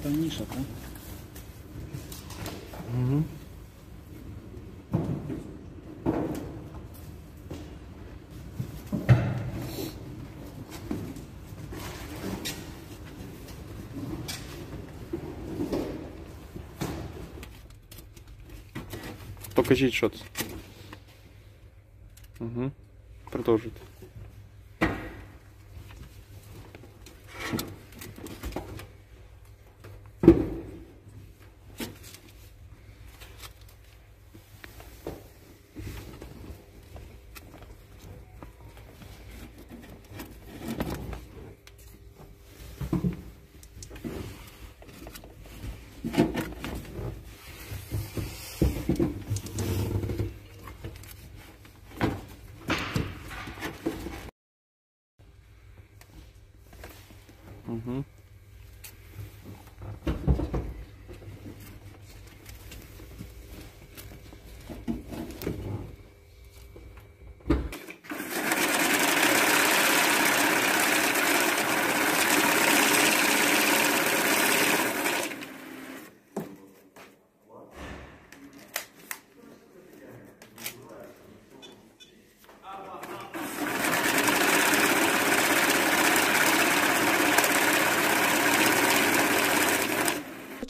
Станишек, да? Угу. Покажіть, що це. Угу. Продовжуйте. Mm-hmm.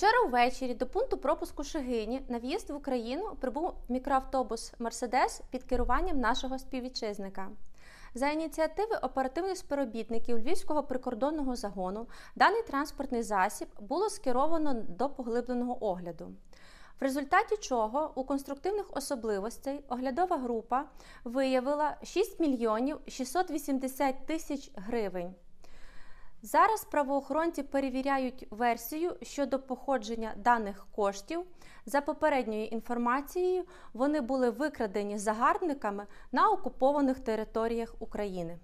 Вчора ввечері до пункту пропуску Шегині на в'їзд в Україну прибув мікроавтобус Мерседес під керуванням нашого співвітчизника. За ініціативи оперативних співробітників Львівського прикордонного загону даний транспортний засіб було скеровано до поглибленого огляду. В результаті чого у конструктивних особливостей оглядова група виявила 6 мільйонів 680 тисяч гривень. Зараз правоохоронці перевіряють версію щодо походження даних коштів. За попередньою інформацією, вони були викрадені загарбниками на окупованих територіях України.